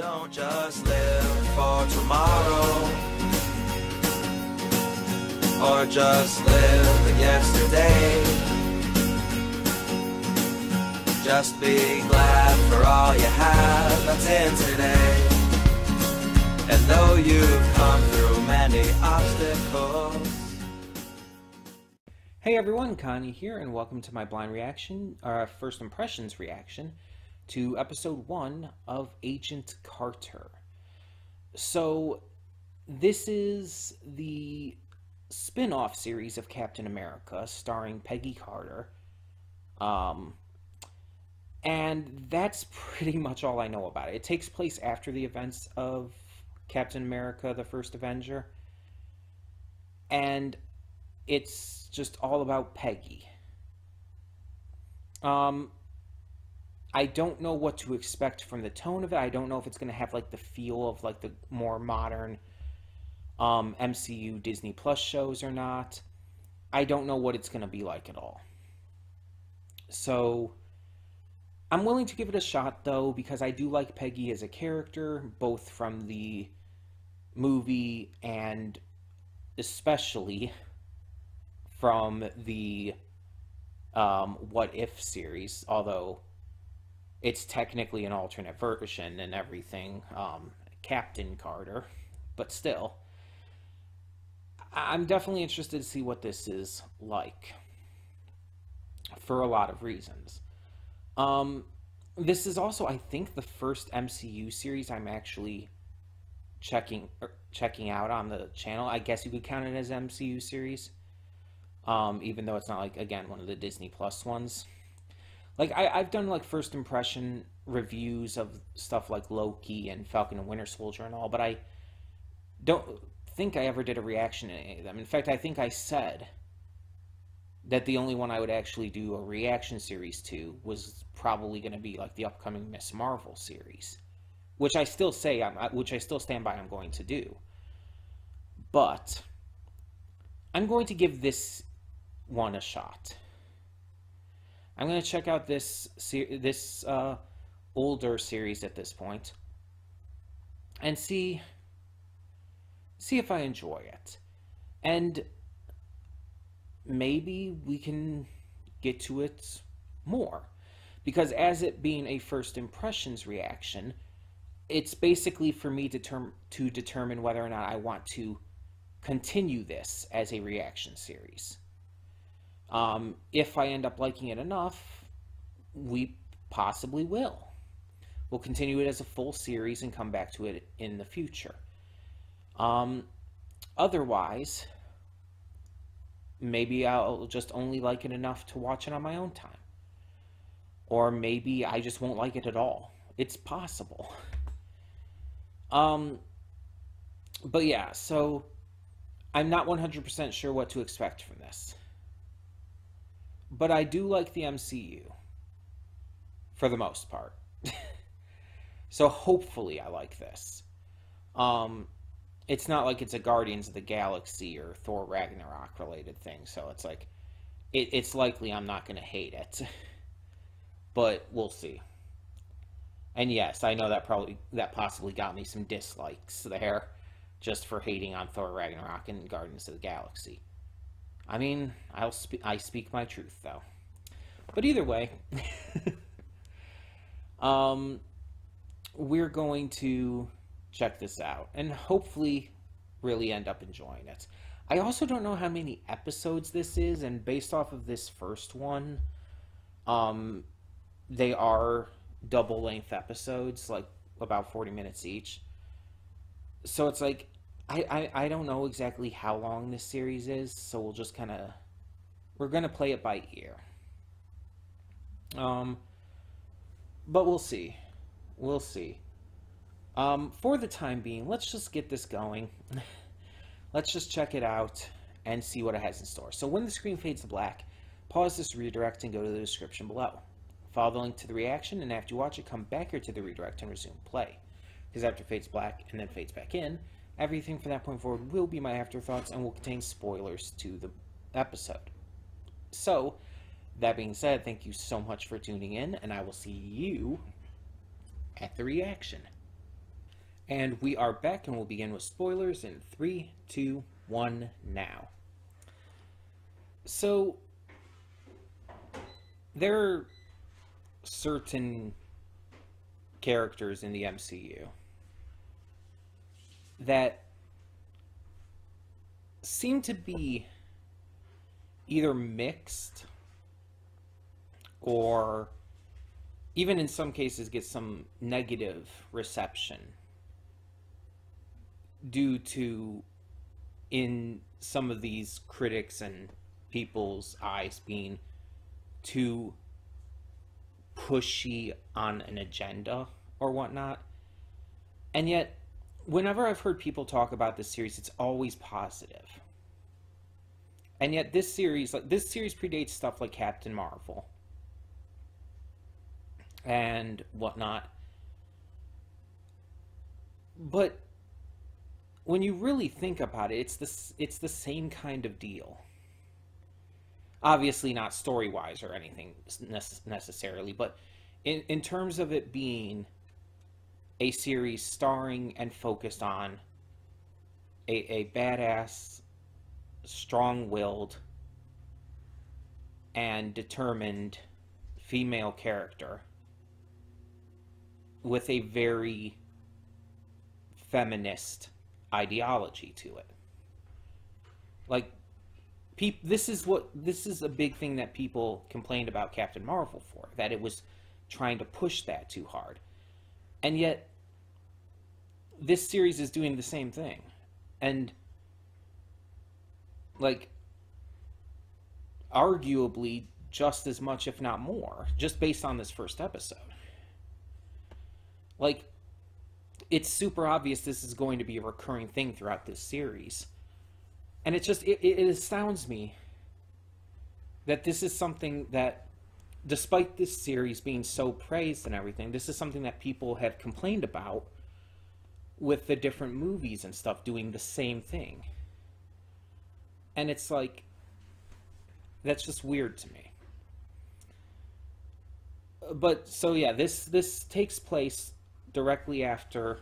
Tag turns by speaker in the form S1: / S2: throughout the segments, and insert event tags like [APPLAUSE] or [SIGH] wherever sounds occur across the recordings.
S1: Don't just live for tomorrow. Or just live yesterday. Just be glad for all you have that's in today. And though you've come through many obstacles.
S2: Hey everyone, Connie here, and welcome to my blind reaction, uh, first impressions reaction to episode one of Agent Carter. So, this is the spin off series of Captain America starring Peggy Carter. Um, and that's pretty much all I know about it. It takes place after the events of Captain America, the first Avenger. And it's just all about Peggy. Um, I don't know what to expect from the tone of it. I don't know if it's going to have like the feel of like the more modern um, MCU Disney Plus shows or not. I don't know what it's going to be like at all. So I'm willing to give it a shot though because I do like Peggy as a character, both from the movie and especially from the um, What If series, although it's technically an alternate version and everything, um, Captain Carter, but still. I'm definitely interested to see what this is like for a lot of reasons. Um, this is also, I think, the first MCU series I'm actually checking er, checking out on the channel. I guess you could count it as MCU series, um, even though it's not like again one of the Disney Plus ones. Like I, I've done like first impression reviews of stuff like Loki and Falcon and Winter Soldier and all, but I don't think I ever did a reaction to any of them. In fact, I think I said that the only one I would actually do a reaction series to was probably going to be like the upcoming Miss Marvel series, which I still say I'm, which I still stand by I'm going to do. But I'm going to give this one a shot. I'm going to check out this this uh, older series at this point and see see if I enjoy it. And maybe we can get to it more. Because as it being a first impressions reaction, it's basically for me to, term- to determine whether or not I want to continue this as a reaction series. Um, if I end up liking it enough, we possibly will. We'll continue it as a full series and come back to it in the future. Um, otherwise, maybe I'll just only like it enough to watch it on my own time. Or maybe I just won't like it at all. It's possible. Um, but yeah, so I'm not 100% sure what to expect from this. But I do like the MCU. For the most part. [LAUGHS] so hopefully I like this. Um, it's not like it's a Guardians of the Galaxy or Thor Ragnarok related thing. So it's like, it, it's likely I'm not going to hate it. [LAUGHS] but we'll see. And yes, I know that probably, that possibly got me some dislikes there just for hating on Thor Ragnarok and Guardians of the Galaxy. I mean, I'll spe- I speak my truth though. But either way, [LAUGHS] um, we're going to check this out and hopefully really end up enjoying it. I also don't know how many episodes this is, and based off of this first one, um, they are double length episodes, like about 40 minutes each. So it's like, I, I, I don't know exactly how long this series is, so we'll just kind of, we're to play it by ear. Um, but we'll see. We'll see. Um, for the time being, let's just get this going. [LAUGHS] let's just check it out and see what it has in store. So when the screen fades to black, pause this redirect and go to the description below. Follow the link to the reaction, and after you watch it, come back here to the redirect and resume play. Because after it fades black and then fades back in, everything from that point forward will be my afterthoughts and will contain spoilers to the episode. So, that being said, thank you so much for tuning in, and I will see you at the reaction. And we are back and we'll begin with spoilers in three, two, one, now. So, there are certain characters in the MCU that seem to be either mixed or even in some cases get some negative reception due to in some of these critics and people's eyes being too pushy on an agenda or whatnot. And yet, whenever I've heard people talk about this series, it's always positive. And yet, this series, like this series, predates stuff like Captain Marvel and whatnot. But when you really think about it, it's the it's the same kind of deal. Obviously, not story wise or anything necessarily, but in in terms of it being a series starring and focused on a, a badass, strong-willed, and determined female character with a very feminist ideology to it. Like, this is what this is a big thing that people complained about Captain Marvel for that it was trying to push that too hard, and yet this series is doing the same thing, and like arguably just as much, if not more, just based on this first episode. Like, it's super obvious this is going to be a recurring thing throughout this series. And it just, it, it astounds me that this is something that, despite this series being so praised and everything, this is something that people have complained about with the different movies and stuff doing the same thing. And it's like, that's just weird to me. But so yeah, this this takes place directly after,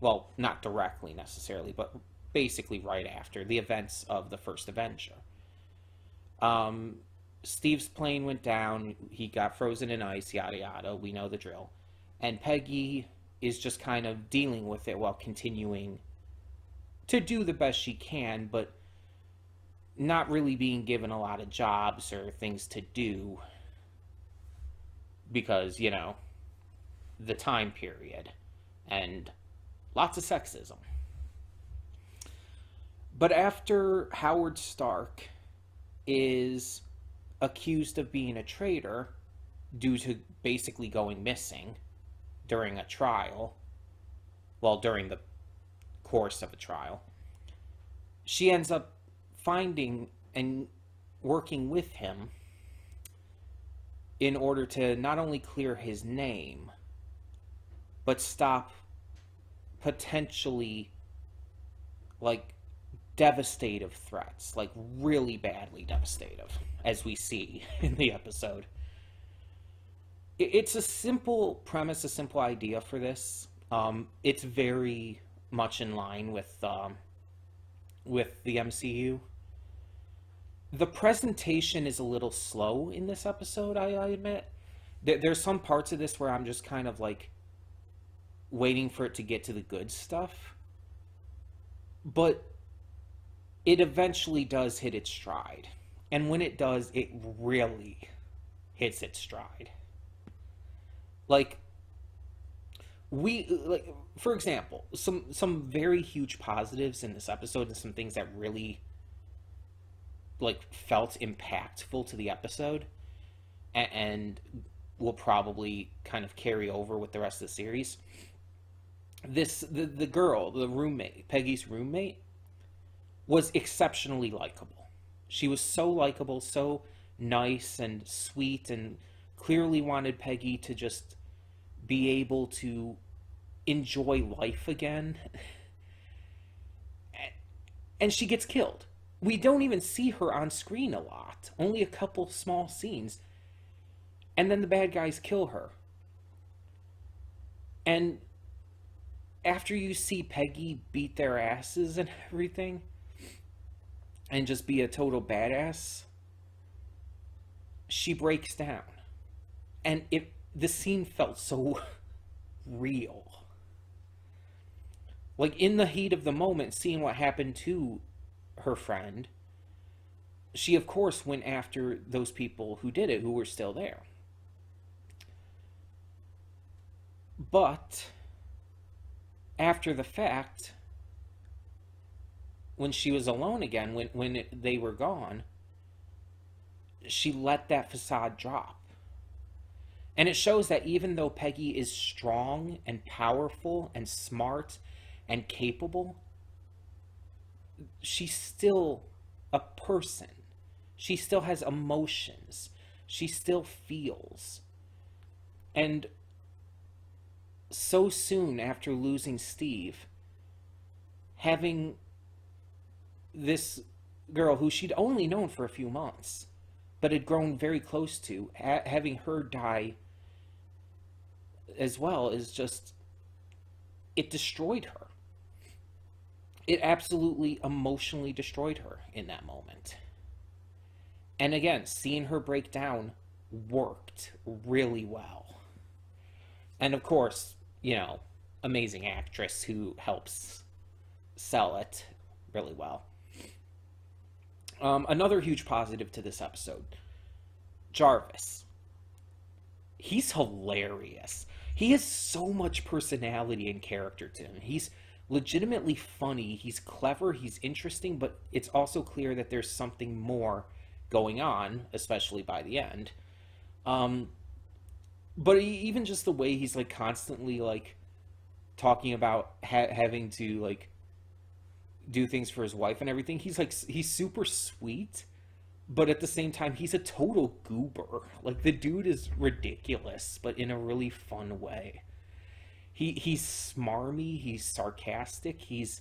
S2: well, not directly necessarily, but basically right after the events of the first Avenger. Um, Steve's plane went down. He got frozen in ice. Yada yada. We know the drill. And Peggy is just kind of dealing with it while continuing to do the best she can, but not really being given a lot of jobs or things to do because, you know, the time period and lots of sexism. But after Howard Stark is accused of being a traitor due to basically going missing during a trial, well, during the course of a trial, she ends up finding and working with him in order to not only clear his name, but stop potentially like devastative threats, like really badly devastative, as we see [LAUGHS] in the episode. It's a simple premise, a simple idea for this. Um, it's very much in line with um, with the MCU. The presentation is a little slow in this episode, I, I admit. There's some parts of this where I'm just kind of like, waiting for it to get to the good stuff. But it eventually does hit its stride. And when it does, it really hits its stride. Like we like for example, some some very huge positives in this episode and some things that really like felt impactful to the episode and, and will probably kind of carry over with the rest of the series this the, the girl, the roommate, Peggy's roommate, was exceptionally likable. She was so likable, so nice and sweet, and clearly wanted Peggy to just be able to enjoy life again. [LAUGHS] and she gets killed. We don't even see her on screen a lot, only a couple small scenes. And then the bad guys kill her. And after you see Peggy beat their asses and [LAUGHS] everything and just be a total badass, she breaks down. And it the scene felt so real. Like in the heat of the moment, seeing what happened to her friend, she of course went after those people who did it, who were still there. But after the fact, when she was alone again, when when they were gone, she let that facade drop. And it shows that even though Peggy is strong and powerful and smart and capable, she's still a person. She still has emotions. She still feels. And so soon after losing Steve, having this girl who she'd only known for a few months, but had grown very close to, ha- having her die as well is just, it destroyed her. It absolutely emotionally destroyed her in that moment. And again, seeing her break down worked really well. And of course, you know, amazing actress who helps sell it really well. Um, another huge positive to this episode Jarvis. He's hilarious. He has so much personality and character to him. He's legitimately funny, he's clever, he's interesting, but it's also clear that there's something more going on, especially by the end. Um, but even just the way he's like constantly like talking about ha- having to like do things for his wife and everything he's like he's super sweet but at the same time he's a total goober. Like the dude is ridiculous but in a really fun way. He he's smarmy he's sarcastic he's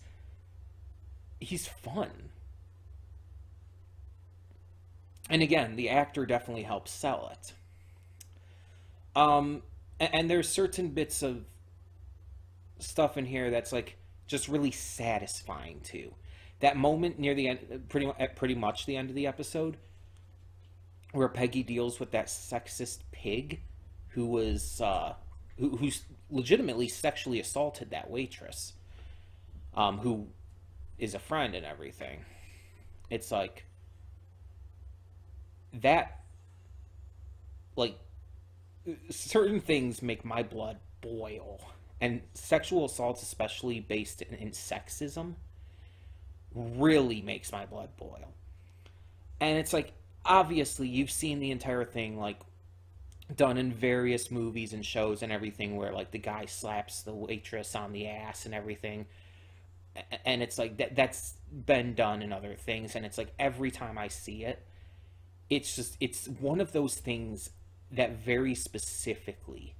S2: he's fun. And again the actor definitely helps sell it. Um, and, and there's certain bits of stuff in here that's like just really satisfying too. That moment near the end, pretty at pretty much the end of the episode, where Peggy deals with that sexist pig, who was uh, who, legitimately sexually assaulted that waitress, um, who is a friend and everything. It's like that, like certain things make my blood boil. And sexual assaults, especially based in, in sexism, really makes my blood boil. And it's like, obviously, you've seen the entire thing, like, done in various movies and shows and everything where like the guy slaps the waitress on the ass and everything and it's like that that's been done in other things and it's like every time i see it it's just it's one of those things that very specifically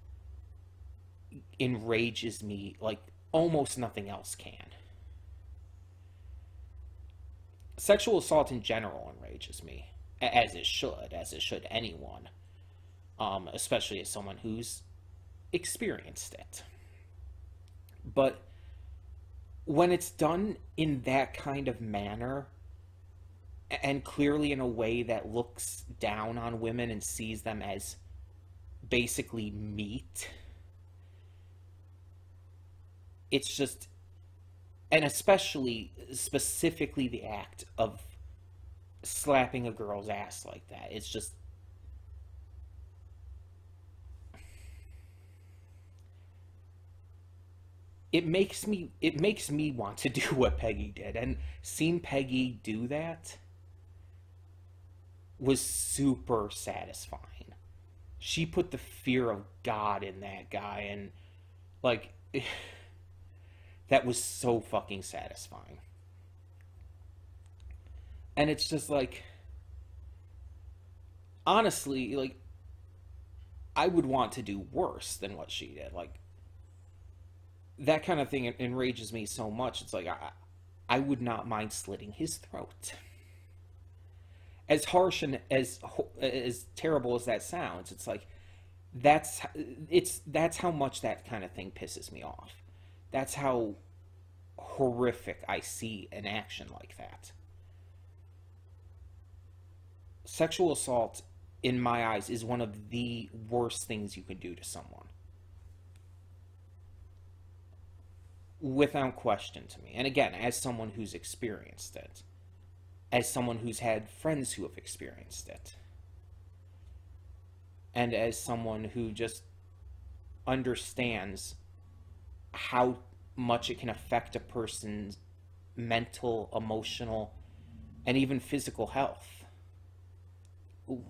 S2: enrages me like almost nothing else can. Sexual assault in general enrages me, as it should, as it should anyone, um, especially as someone who's experienced it. But when it's done in that kind of manner, and clearly in a way that looks down on women and sees them as basically meat. It's just, and especially, specifically the act of slapping a girl's ass like that. It's just. It makes me it makes me want to [LAUGHS] do what Peggy did and seeing Peggy do that was super satisfying she put the fear of God in that guy, and like [LAUGHS] that was so fucking satisfying. And it's just like honestly, like I would want to do worse than what she did. Like that kind of thing enrages me so much. It's like I I would not mind slitting his throat as harsh and as as terrible as that sounds, it's like that's it's that's how much that kind of thing pisses me off. That's how horrific I see an action like that. Sexual assault, in my eyes, is one of the worst things you can do to someone. Without question to me. And again, as someone who's experienced it, as someone who's had friends who have experienced it, and as someone who just understands how much it can affect a person's mental, emotional, and even physical health,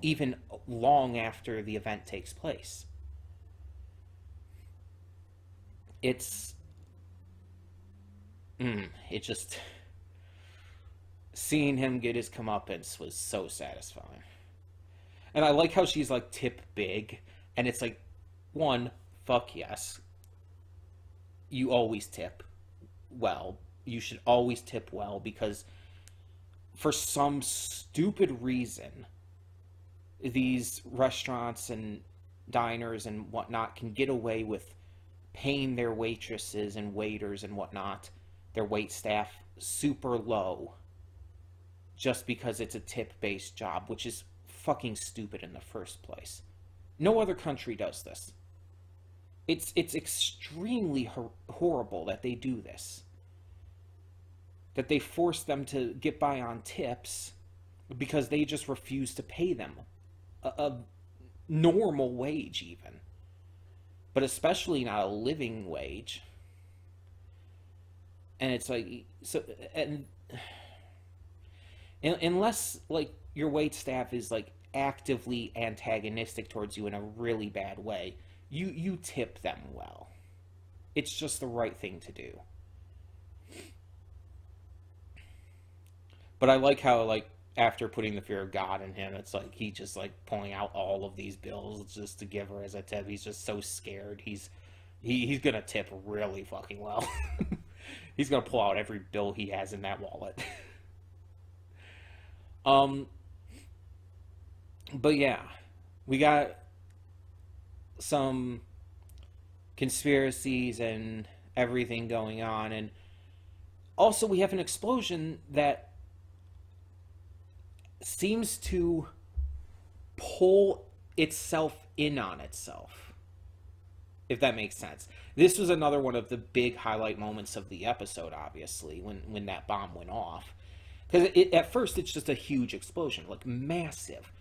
S2: even long after the event takes place. It's. Mm, it just. Seeing him get his comeuppance was so satisfying. And I like how she's like tip big, and it's like, one, fuck yes, you always tip well. You should always tip well because for some stupid reason, these restaurants and diners and whatnot can get away with paying their waitresses and waiters and whatnot, their wait staff, super low just because it's a tip based job, which is fucking stupid in the first place. No other country does this. It's it's extremely hor- horrible that they do this. That they force them to get by on tips because they just refuse to pay them a, a normal wage even. But especially not a living wage. And it's like so and unless like your wait staff is like actively antagonistic towards you in a really bad way you you tip them well. It's just the right thing to do. But I like how like after putting the fear of God in him, it's like he just like pulling out all of these bills just to give her as a tip. He's just so scared. He's he, he's gonna tip really fucking well. [LAUGHS] he's gonna pull out every bill he has in that wallet. [LAUGHS] um but yeah, we got some conspiracies and everything going on. And also we have an explosion that seems to pull itself in on itself if that makes sense. This was another one of the big highlight moments of the episode obviously when when that bomb went off. Because at first it's just a huge explosion like massive.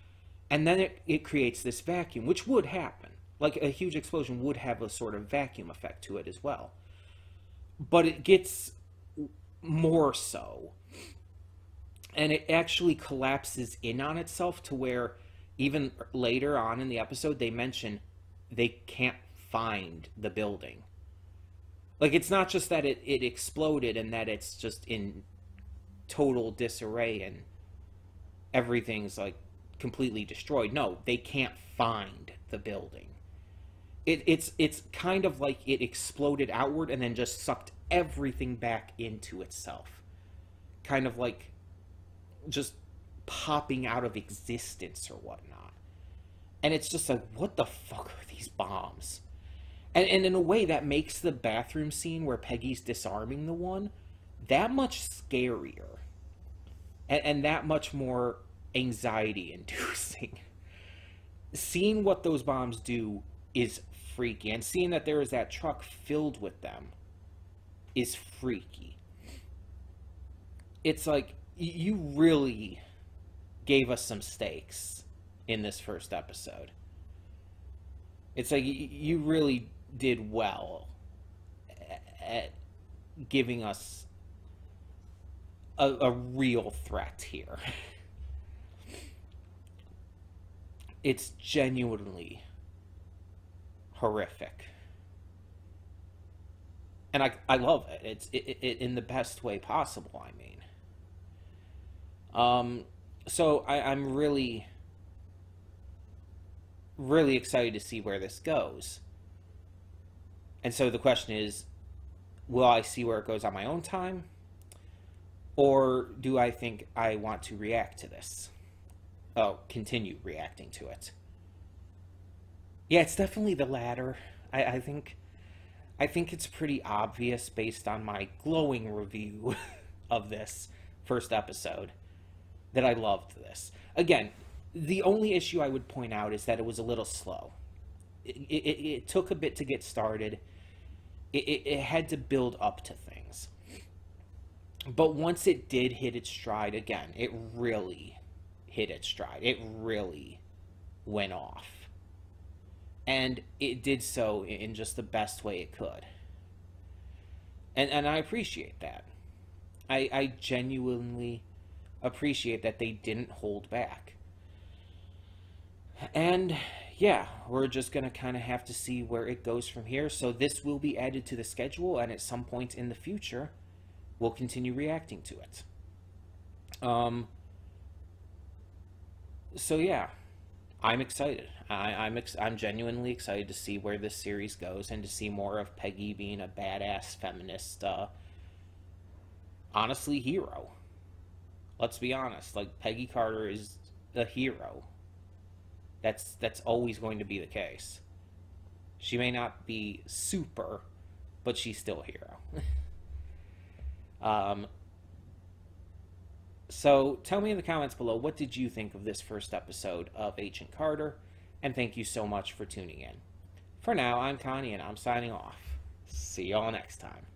S2: And then it, it creates this vacuum which would happen like a huge explosion would have a sort of vacuum effect to it as well. But it gets more so. And it actually collapses in on itself to where even later on in the episode they mention they can't find the building. Like it's not just that it, it exploded and that it's just in total disarray and everything's like completely destroyed. No, they can't find the building it, it's it's kind of like it exploded outward and then just sucked everything back into itself. Kind of like just popping out of existence or whatnot. And it's just like what the fuck are these bombs? And, and in a way that makes the bathroom scene where peggy's disarming the one that much scarier and, and that much more anxiety inducing [LAUGHS] seeing what those bombs do is freaky. And seeing that there is that truck filled with them is freaky. It's like you really gave us some stakes in this first episode. It's like you really did well at giving us a, a real threat here. [LAUGHS] It's genuinely horrific. And I, I love it. It's it, it, in the best way possible, I mean. Um, so I, I'm really, really excited to see where this goes. And so the question is, will I see where it goes on my own time? Or do I think I want to react to this? Oh, continue reacting to it. Yeah, it's definitely the latter. I, I think I think it's pretty obvious based on my glowing review [LAUGHS] of this first episode that I loved this. Again, the only issue I would point out is that it was a little slow. It, it, it took a bit to get started. It, it, it had to build up to things. But once it did hit its stride again, it really hit its stride. It really went off. And it did so in just the best way it could. And and I appreciate that. I I genuinely appreciate that they didn't hold back. And yeah, we're just going to kind of have to see where it goes from here. So this will be added to the schedule, and at some point in the future, we'll continue reacting to it. Um, so yeah, I'm excited. I, I'm ex- I'm genuinely excited to see where this series goes and to see more of Peggy being a badass feminist, uh, honestly, hero. Let's be honest. Like Peggy Carter is a hero. That's that's always going to be the case. She may not be super, but she's still a hero. [LAUGHS] um, so tell me in the comments below what did you think of this first episode of Agent Carter, and thank you so much for tuning in. For now, I'm Connie and I'm signing off. See y'all next time.